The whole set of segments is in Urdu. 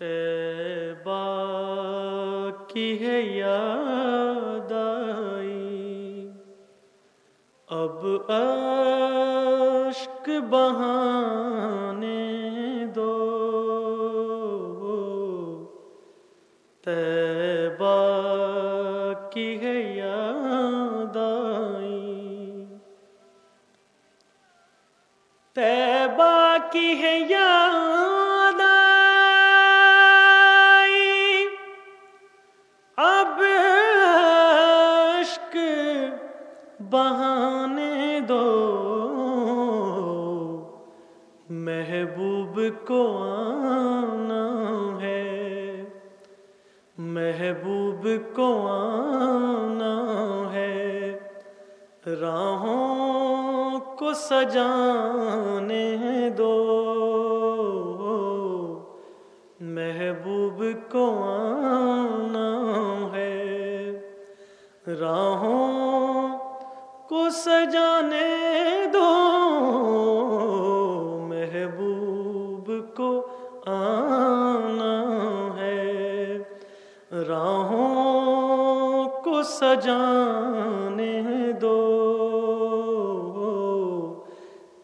تیبہ کی ہے یاد آئی اب اشک بہانے دو۔ تیبہ کی ہے یاد آئی تیبہ کی ہے یاد بہانے دو۔ محبوب کو آنا ہے۔ محبوب کو آنا ہے۔ راہوں کو سجانے دو۔ محبوب کو آنا ہے۔ راہوں سجانے دو محبوب کو آنا ہے۔ راہوں کو سجانے دو۔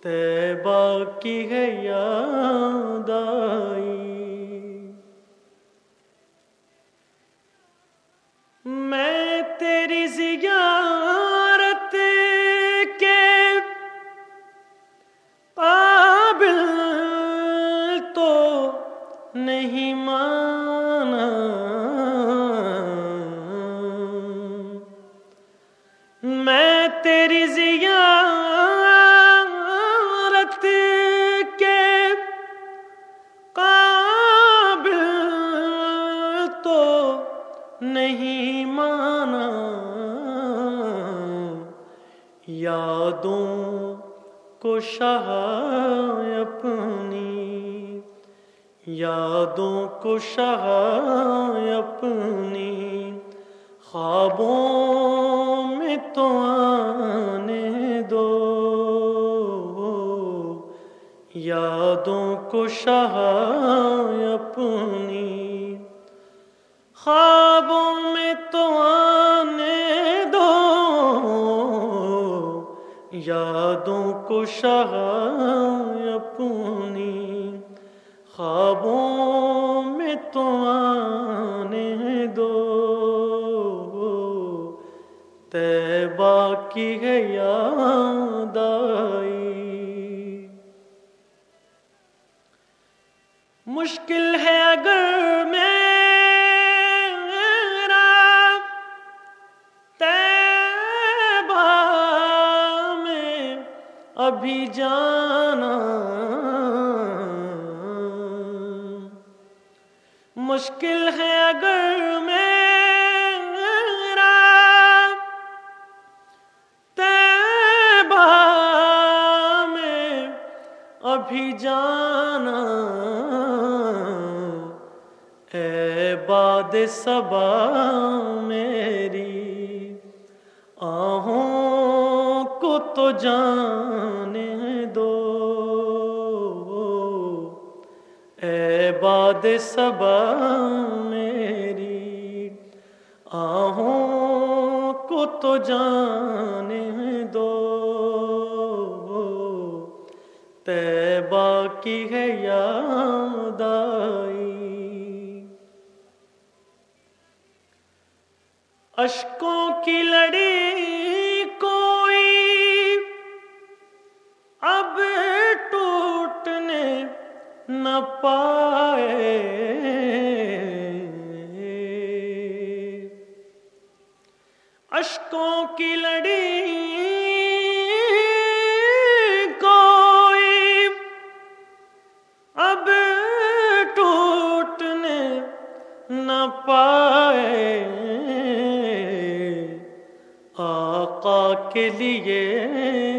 تیبہ کی ہے یاد آئی۔ کو شاہ اپنی، یادوں کو شاہ اپنی، خوابوں میں تو آنے دو۔ یادوں کو شاہ اپنی، خوابوں میں تو آنے یادوں کو شاہ اپنی خوابوں میں تو آنے دو۔ تیبہ کی ہے یاد آئی۔ مشکل ہے ابھی جانا۔ مشکل ہے اگر میرا تیبہ میں ابھی جانا۔ اے باد صبا میری تو جانے دو۔ اے باد صبا میری، آہوں کو تو جانے دو۔ تیبہ کی ہے یاد آئی اشکوں کی لڑی پائے۔ اشکوں کی لڑی کوئی اب ٹوٹنے نہ پائے۔ آقا کے لیے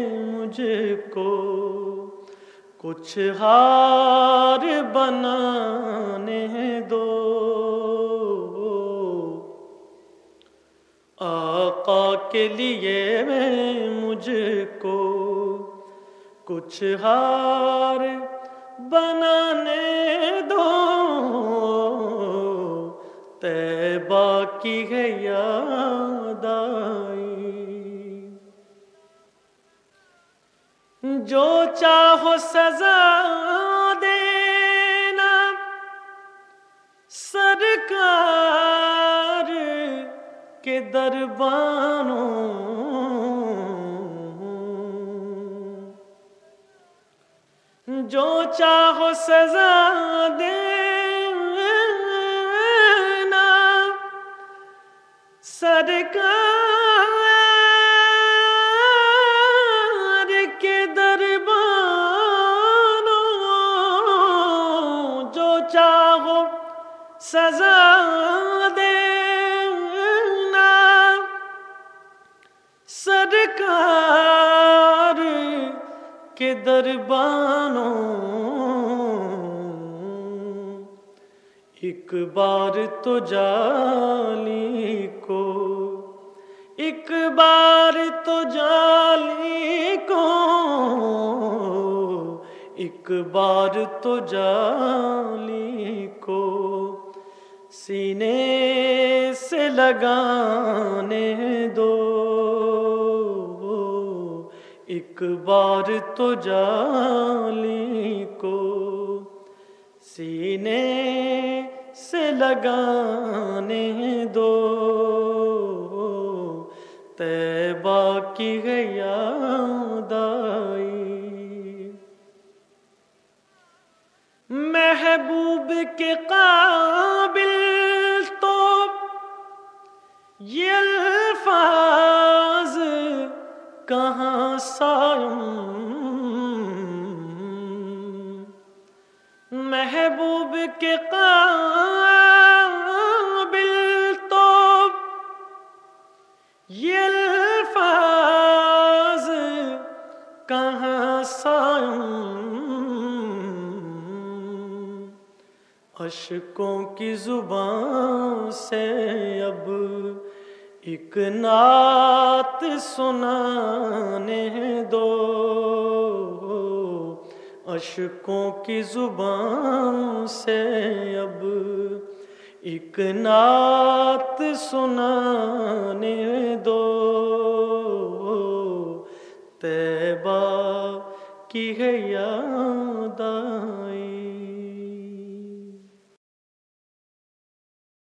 مجھ کو کچھ ہار بنانے دو۔ آقا کے لیے میں مجھ کو کچھ ہار بنانے دو۔ تیبا کی ہے یاد جو چاہو سزا دینا سرکار کے دربانوں۔ جو چاہو سزا دینا سرکار سرکار کے دربانوں ایک بار تو جالی کو، ایک بار تو جالی کو، ایک بار تو جالی کو۔ سینے سے لگانے دو ایک بار تو جالی کو سینے سے لگانے دو۔ تیبہ کی یاد آئی محبوب کے قابل تو یہ سائم۔ محبوب کے قابل تو یہ الفاظ کہاں سائم؟ اشکوں کی زبان سے اب ایک نعت سنانے دو۔ اشکوں کی زبان سے اب ایک نعت سنانے دو۔ تیبہ کی ہے یاد